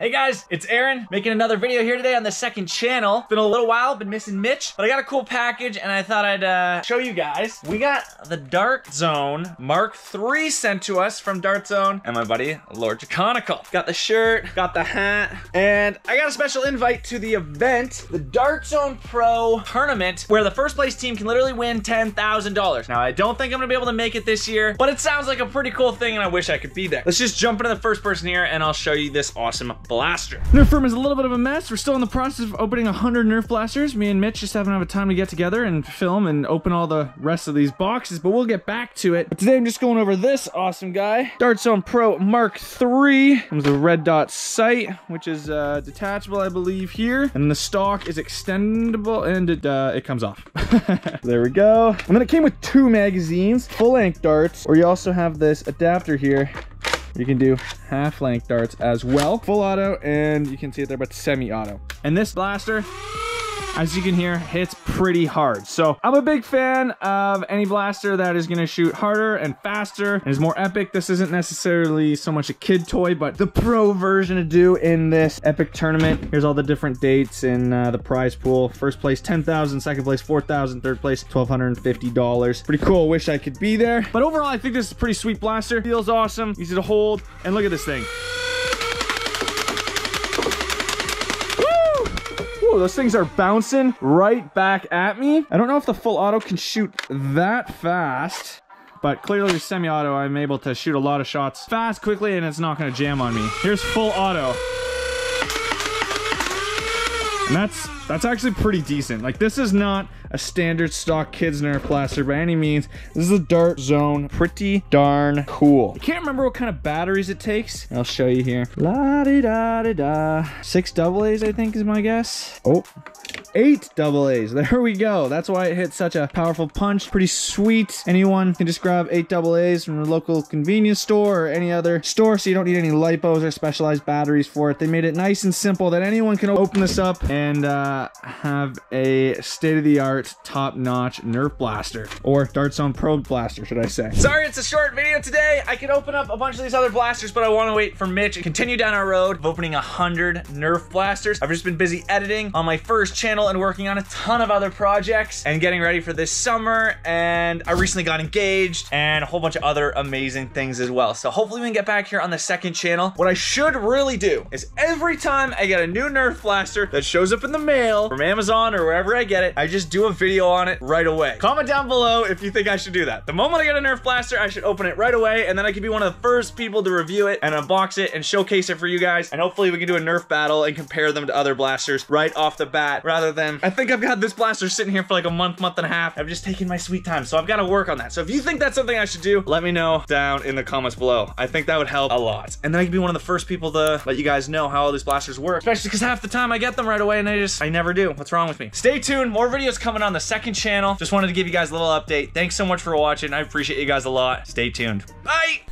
Hey guys, it's Aaron making another video here today on the second channel. Been a little while, been missing Mitch, but I got a cool package and I thought I'd uh, show you guys. We got the Dart Zone Mark III sent to us from Dart Zone and my buddy Lord Jaconical. Got the shirt, got the hat, and I got a special invite to the event, the Dart Zone Pro Tournament, where the first place team can literally win $10,000. Now, I don't think I'm gonna be able to make it this year, but it sounds like a pretty cool thing and I wish I could be there. Let's just jump into the first person here and I'll show you this awesome blaster. Nerf room is a little bit of a mess. We're still in the process of opening 100 Nerf blasters. Me and Mitch just haven't had a time to get together and film and open all the rest of these boxes, but we'll get back to it. But today I'm just going over this awesome guy. Dart Zone Pro Mark III. Comes with a red dot sight, which is uh, detachable, I believe, here. And the stock is extendable and it, uh, it comes off. there we go. And then it came with two magazines, full length darts, or you also have this adapter here you can do half length darts as well. Full auto, and you can see it there, but semi-auto. And this blaster, as you can hear, hits pretty hard. So I'm a big fan of any blaster that is gonna shoot harder and faster and is more epic. This isn't necessarily so much a kid toy, but the pro version to do in this epic tournament. Here's all the different dates in uh, the prize pool. First place, 10,000, second place, 4,000, third place, $1,250. Pretty cool, wish I could be there. But overall, I think this is a pretty sweet blaster. Feels awesome, easy to hold, and look at this thing. Those things are bouncing right back at me. I don't know if the full auto can shoot that fast. But clearly with semi-auto, I'm able to shoot a lot of shots fast, quickly, and it's not gonna jam on me. Here's full auto. And that's that's actually pretty decent. Like this is not a standard stock kids Nerf blaster by any means. This is a Dart Zone. Pretty darn cool. I can't remember what kind of batteries it takes. I'll show you here. La di da di da. Six double A's, I think is my guess. Oh, eight double A's. There we go. That's why it hits such a powerful punch. Pretty sweet. Anyone can just grab eight double A's from a local convenience store or any other store, so you don't need any lipos or specialized batteries for it. They made it nice and simple that anyone can open this up and uh, have a state-of-the-art, top-notch Nerf blaster. Or Dart Zone Pro blaster, should I say. Sorry it's a short video today. I could open up a bunch of these other blasters, but I want to wait for Mitch and continue down our road of opening 100 Nerf blasters. I've just been busy editing on my first channel and working on a ton of other projects and getting ready for this summer. And I recently got engaged and a whole bunch of other amazing things as well. So hopefully we can get back here on the second channel. What I should really do is every time I get a new Nerf blaster that shows up in the mail from Amazon or wherever I get it, I just do a video on it right away. Comment down below if you think I should do that. The moment I get a Nerf blaster, I should open it right away and then I could be one of the first people to review it and unbox it and showcase it for you guys. And hopefully we can do a Nerf battle and compare them to other blasters right off the bat than, I think I've got this blaster sitting here for like a month, month and a half. I've just taken my sweet time. So I've got to work on that. So if you think that's something I should do, let me know down in the comments below. I think that would help a lot. And then I could be one of the first people to let you guys know how all these blasters work, especially because half the time I get them right away and I just, I never do. What's wrong with me? Stay tuned. More videos coming on the second channel. Just wanted to give you guys a little update. Thanks so much for watching. I appreciate you guys a lot. Stay tuned. Bye.